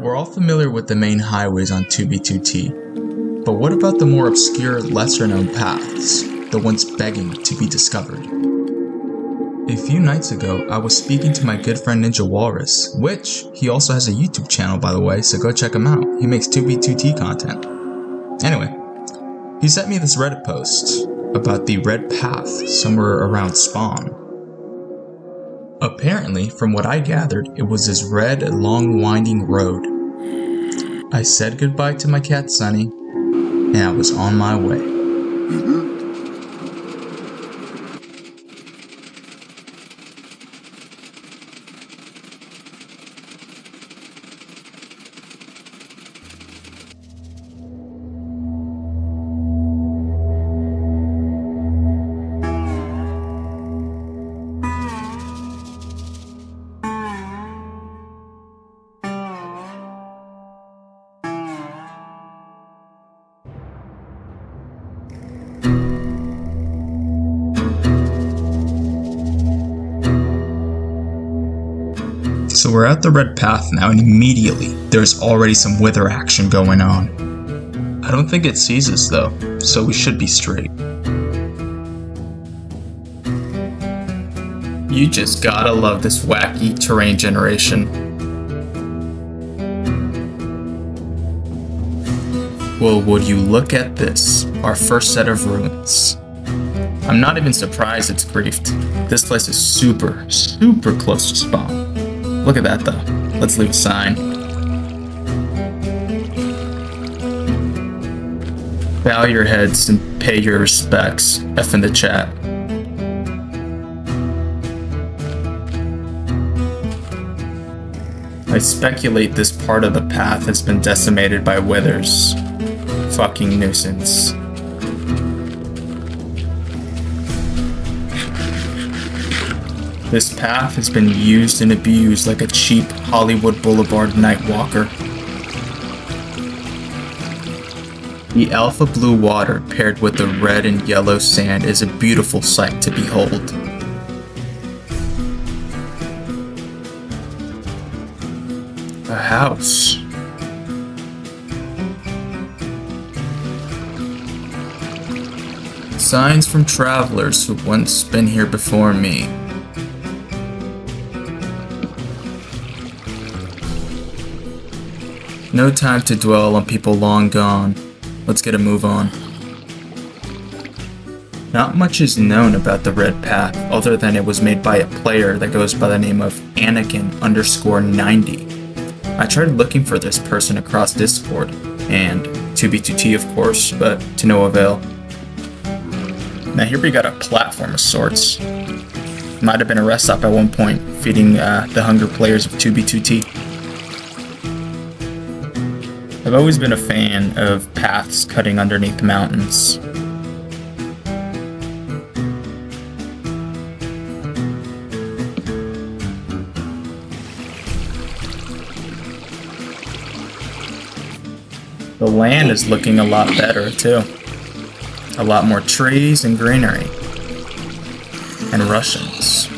We're all familiar with the main highways on 2B2T, but what about the more obscure, lesser known paths, the ones begging to be discovered? A few nights ago, I was speaking to my good friend Ninja Walrus, which he also has a YouTube channel by the way, so go check him out. He makes 2B2T content. Anyway, he sent me this Reddit post about the red path somewhere around Spawn. Apparently, from what I gathered, it was this red, long, winding road. I said goodbye to my cat Sunny, and I was on my way. So we're at the red path now, and immediately there's already some wither action going on. I don't think it sees us though, so we should be straight. You just gotta love this wacky terrain generation. Well, would you look at this, our first set of ruins. I'm not even surprised it's griefed. This place is super, super close to spawn. Look at that though. Let's leave a sign. Bow your heads and pay your respects. F in the chat. I speculate this part of the path has been decimated by withers. Fucking nuisance. This path has been used and abused like a cheap Hollywood Boulevard night walker. The alpha blue water paired with the red and yellow sand is a beautiful sight to behold. A house. Signs from travelers who once been here before me. No time to dwell on people long gone. Let's get a move on. Not much is known about the Red Path other than it was made by a player that goes by the name of Anakin underscore 90. I tried looking for this person across Discord, and 2B2T of course, but to no avail. Now here we got a platform of sorts. Might have been a rest stop at one point, feeding uh, the hunger players of 2B2T. I've always been a fan of paths cutting underneath mountains. The land is looking a lot better too. A lot more trees and greenery. And Russians.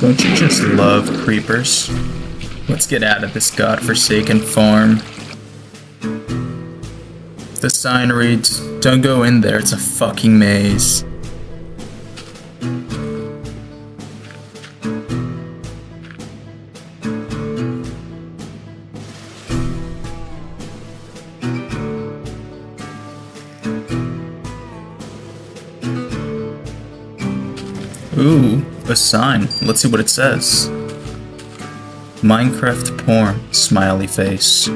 Don't you just love creepers? Let's get out of this godforsaken farm. The sign reads, Don't go in there, it's a fucking maze. Ooh, a sign. Let's see what it says. Minecraft porn, smiley face.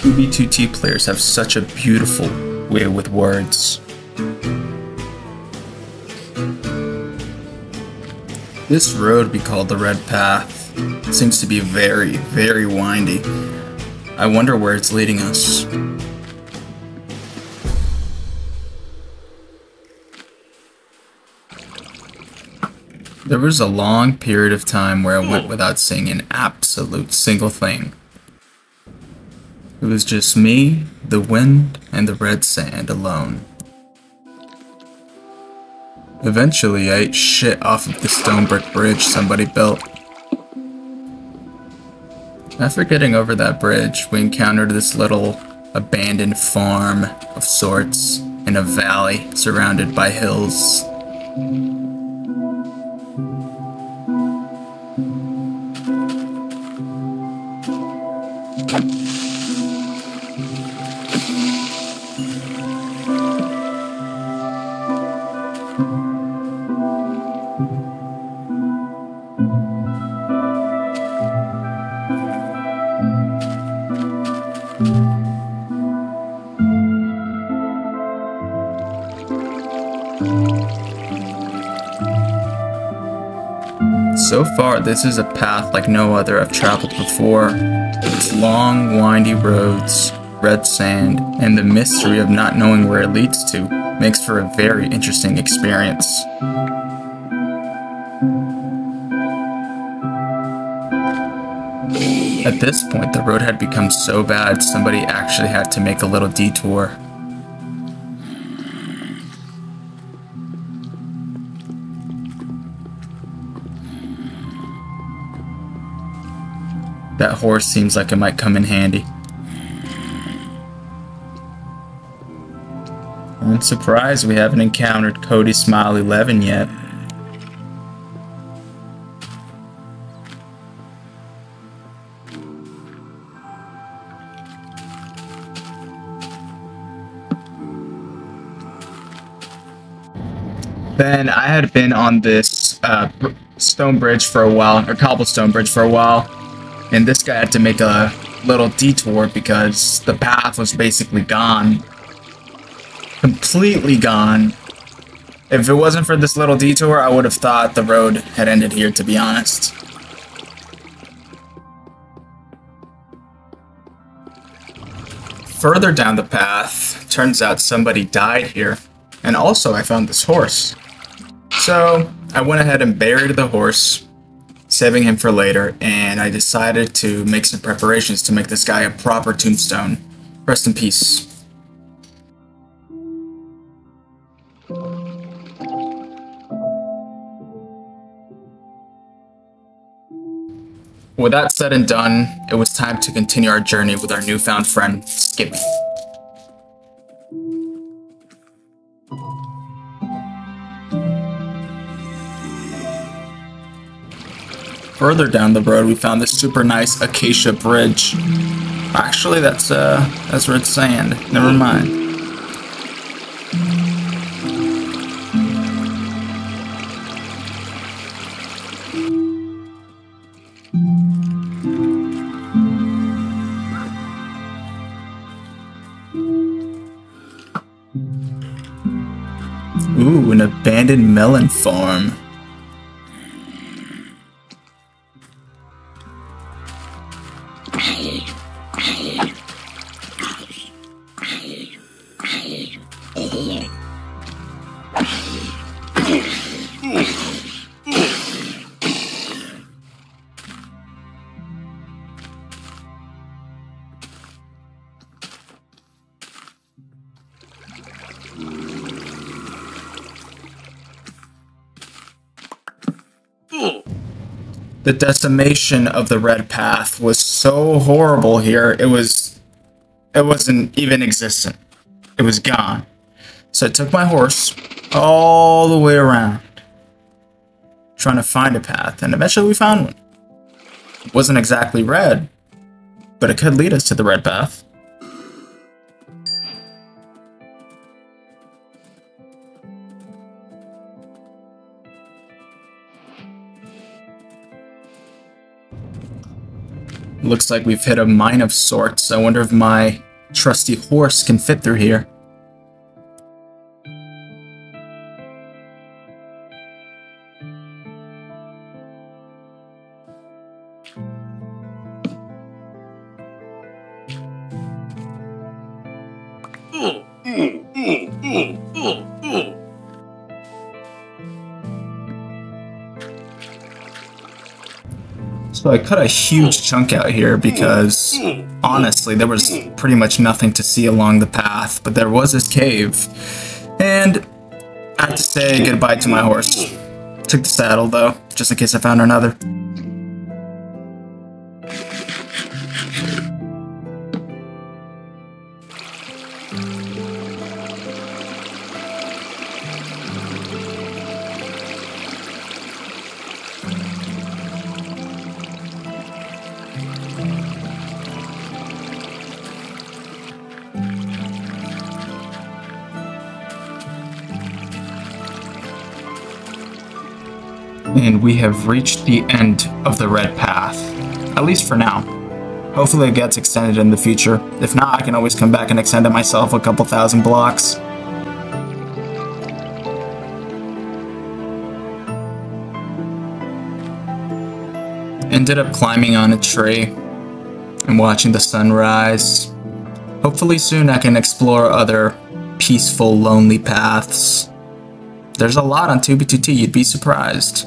2B2T players have such a beautiful way with words. This road we call the Red Path seems to be very, very windy. I wonder where it's leading us. There was a long period of time where I went hmm. without seeing an absolute single thing. It was just me, the wind, and the red sand alone. Eventually, I ate shit off of the stone brick bridge somebody built. After getting over that bridge, we encountered this little abandoned farm of sorts in a valley surrounded by hills. So far, this is a path like no other I've traveled before. Its long, windy roads, red sand, and the mystery of not knowing where it leads to makes for a very interesting experience. At this point, the road had become so bad somebody actually had to make a little detour. That horse seems like it might come in handy. I'm surprised we haven't encountered Cody Smile 11 yet. Then I had been on this uh, stone bridge for a while, or cobblestone bridge for a while, and this guy had to make a little detour because the path was basically gone. Completely gone. If it wasn't for this little detour, I would have thought the road had ended here, to be honest. Further down the path, turns out somebody died here. And also, I found this horse. So, I went ahead and buried the horse, saving him for later, and I decided to make some preparations to make this guy a proper tombstone. Rest in peace. With that said and done, it was time to continue our journey with our newfound friend, Skippy. Further down the road, we found this super nice acacia bridge. Actually, that's uh, that's red sand. Never mind. Ooh, an abandoned melon farm. The decimation of the red path was so horrible here it was it wasn't even existent. It was gone so i took my horse all the way around trying to find a path and eventually we found one it wasn't exactly red but it could lead us to the red path Looks like we've hit a mine of sorts. I wonder if my trusty horse can fit through here. So I cut a huge chunk out here because honestly there was pretty much nothing to see along the path, but there was this cave. And I forgot to say goodbye to my horse. Took the saddle though, just in case I found another. And we have reached the end of the red path. At least for now. Hopefully it gets extended in the future. If not, I can always come back and extend it myself a couple thousand blocks. Ended up climbing on a tree and watching the sunrise. Hopefully soon I can explore other peaceful, lonely paths. There's a lot on 2B2T, you'd be surprised.